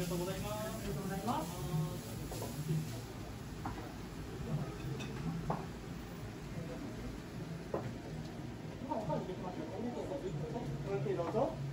りがとうございます。ありがとうございます。どうぞ。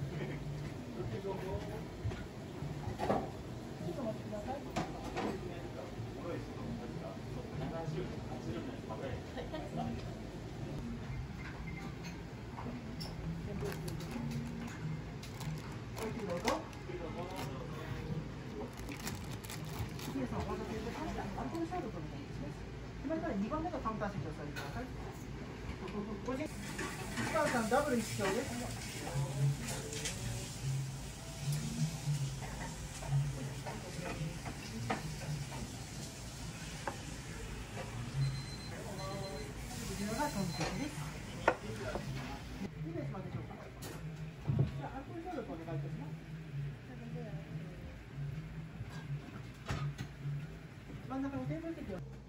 1名様お待たせいたしました。アルコール消毒お願いします。決まりから2番目のカウンター席をお座りください。ご自市川さんダブル一丁です。次のが完璧です。2名様でしょうか。じゃあアルコール消毒お願いいたします。真ん中のテーブル席を。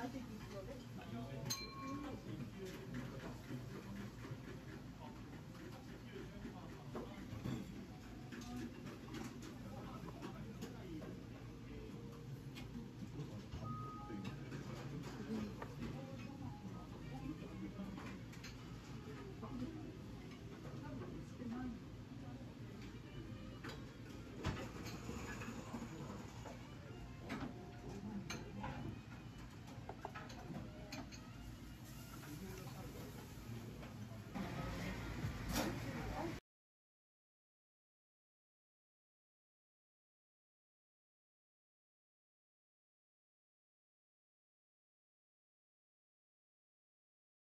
Gracias.